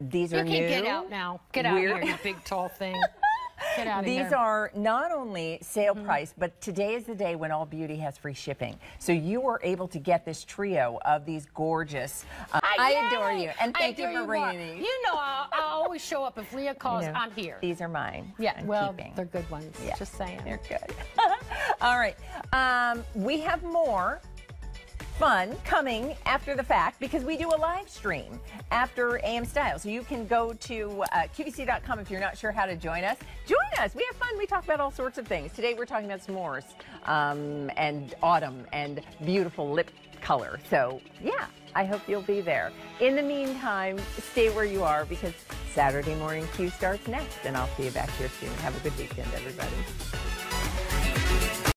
These You are can new. get out now. Get out We're- here, you big tall thing. Get out These here. are not only sale Mm-hmm. price, but today is the day when All Beauty has free shipping. So you were able to get this trio of these gorgeous. uh, I Yay! adore you, and thank you for bringing these. You know, I'll, I'll always show up if Leah calls. You know, I'm here. These are mine. Yeah, I'm well, keeping. they're good ones. Yeah, Just saying. They're good. All right. Um, we have more fun coming after the fact because we do a live stream after AM Style. So you can go to uh, QVC.com if you're not sure how to join us. Join us. We have fun. We talk about all sorts of things. Today we're talking about s'mores um, and autumn and beautiful lip color. So, yeah, I hope you'll be there. In the meantime, stay where you are because Saturday Morning Q starts next, and I'll see you back here soon. Have a good weekend, everybody.